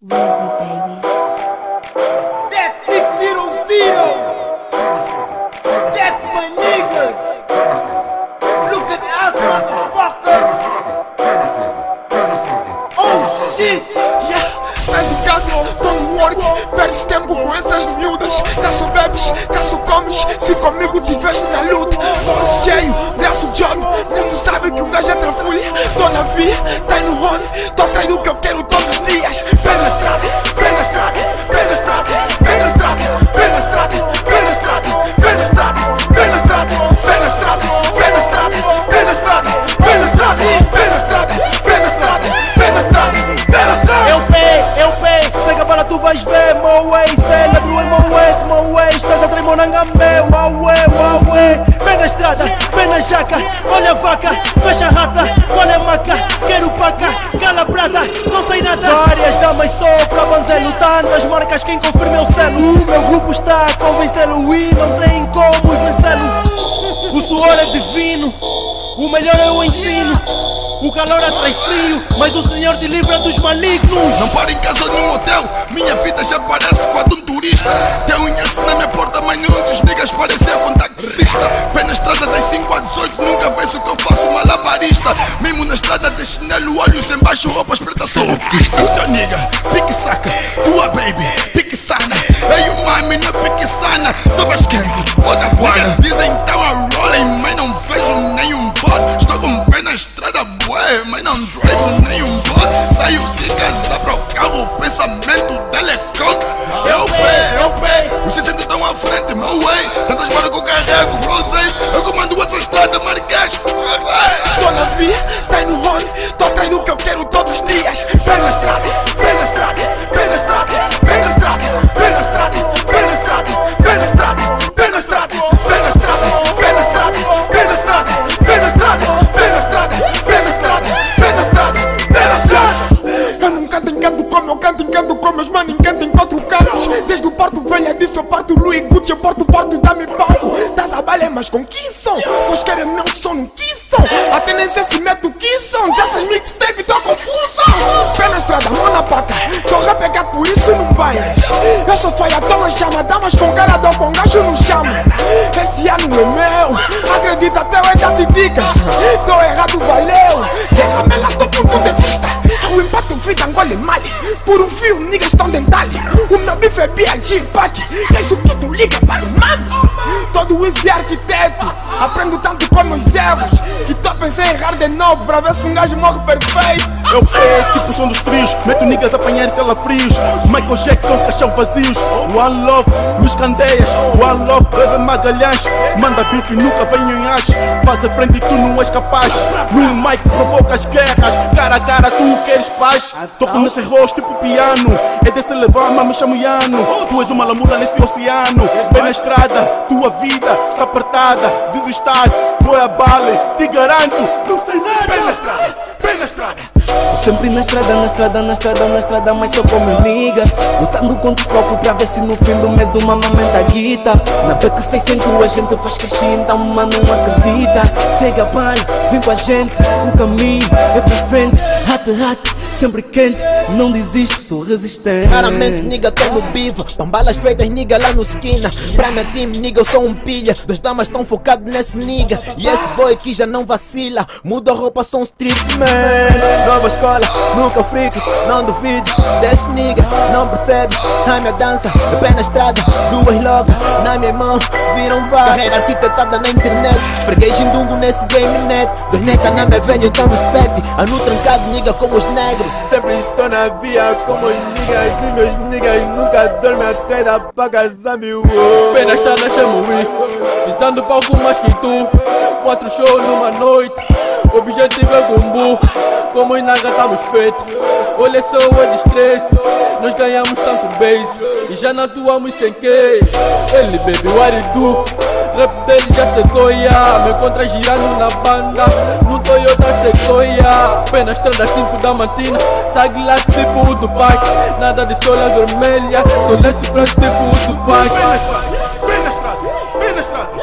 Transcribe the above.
Wizzy, baby. That's 600. That's my niggas. Look at. Oh shit. Yeah, no work Perdes tempo com essas miúdas Caço bebes, caço comes Se comigo tiveste na luta Tô cheio, graço job Nem sabe que um gajo é trafulha Tô na via, tá no role Tô atrás do que eu quero todos os dias em mo way, mo way Estás a tremonanga meu, uauê, uauê Pé na estrada, pé na jaca Olha a vaca, fecha a rata Olha a maca, quero paca Cala prata, não sei nada. Várias damas só pra banzelo Tantas marcas, quem confirma é o selo. O meu grupo está a convencê-lo E não tem como vencê-lo. O suor é divino O melhor eu ensino o calor atrai frio, mas o Senhor te livra dos malignos. Não para em casa ou num hotel, minha vida já parece quase um turista. Tem um enhaço na minha porta, mas nenhum dos niggas parecia com taxista. Pé na estrada das 5 a 18, nunca vês o que eu faço, malabarista. Mesmo na estrada de chinelo, olhos embaixo, roupas pretas, sou rockista. Puta nigga, pique saca, tua baby, pique sana. Ei, o mami não é pique sana, sou mais quente, bota guana. Dizem então a os dias Pé na estrada, pé na estrada Pé na estrada, pé na estrada Pé na estrada, pé na estrada Pé na estrada, pé na estrada Pé na estrada, pé na estrada Pé na estrada, pé na estrada Pé na estrada, pé na estrada Pé na estrada, pé na estrada Eu não canto canto como eu canto canto como meus mano encanto em quatro cantos Desde o Porto Velha disse eu parto Louis Gucci Eu porto porto dá-me palco A balé mas com que som? Fos querer meu som no que som? Sei se meto que som Essas mixtape tô confuso Pé na estrada, mão na pata. Tô repegado por isso não baias Eu sou falhatão em chama Damas com cara dó com gajo não chama. Esse ano é meu. Acredita até eu bife é B.I.G. Pac Que isso tudo liga para o mano Todo esse arquiteto Aprendo tanto como os erros Que tô pensei em errar de novo Pra ver se um gajo morre perfeito. Eu pei, tipo som dos trios Meto niggas a apanhar calafrios Michael Jackson, caixão vazios. One Love, Luís Candeias. One Love, Bebe Magalhães. Manda bife, nunca venho em as. Faz a frente e tu não és capaz. No mic provocas guerras. Cara a cara, tu queres paz? Toco nesse rosto tipo piano. É desse levar, mas me chamo Iano Tu és uma lamula nesse oceano. Bem na estrada, tua vida está apertada. Desestar, boa bale Te garanto, não tem nada. Pé na estrada, pé na estrada. Tô sempre na estrada, na estrada, na estrada, na estrada, mas só com meus nigga Lutando contra os próprios pra ver se no fim do mês uma mamãe guita Na beca 600 a gente faz caixinha, então mano não acredita. Segue a palha, vem com a gente, o caminho é pra frente. Rato, rato, sempre quente, não desiste, sou resistente. Raramente, nigga, tô no biva Bambalas feitas, nigga, lá no esquina. Pra minha team, nigga, eu sou um pilha. Dois damas tão focados nesse nigga. E esse boy que já não vacila. Muda a roupa, sou um street man. Nova escola, nunca fico. Não duvides desse nigga. Não percebes a minha dança. É pé na estrada, duas love Na minha mão, viram vaga. Carreira arquitetada na internet. Freguês indungo nesse game net. Dois neta na minha venha, então respect Anu trancado, nigga, como os negros. Sempre estou na via como os niggas E meus niggas nunca dormem atrás da bagaça mil Pé na estrada chamo o Pisando palco mais que tu. Quatro shows numa noite. Objetivo é gumbu. Como em Naga estamos feitos Olha só o estresse Nós ganhamos tanto base. E já não atuamos sem case Ele bebe o aridu. Rap dele já sequoia Me contra girando na banda. No Toyota Sequoia Pé na estrada 5 da matina. Sag lá tipo o Dubai. Nada de sola vermelha Só lenço branco tipo o estrada, pé na estrada, pé na estrada, pé na estrada